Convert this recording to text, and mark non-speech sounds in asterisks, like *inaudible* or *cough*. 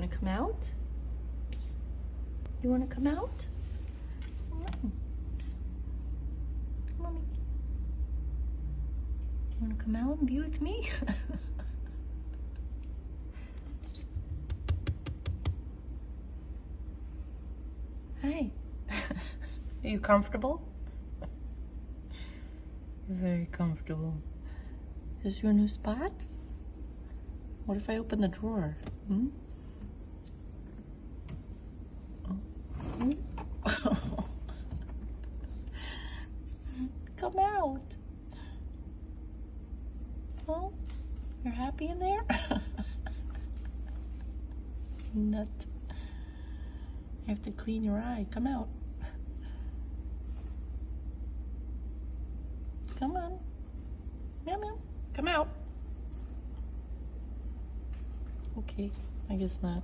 gonna come out? Psst. You wanna come out? Come on. Mickey. You wanna come out and be with me? *laughs* Psst. Hi. *laughs* Are you comfortable? Very comfortable. Is this your new spot? What if I open the drawer? Hmm? Oh. Come out. Oh, you're happy in there? *laughs* Nut. You have to clean your eye. Come out. Come on. Meow meow. Come out. Okay, I guess not.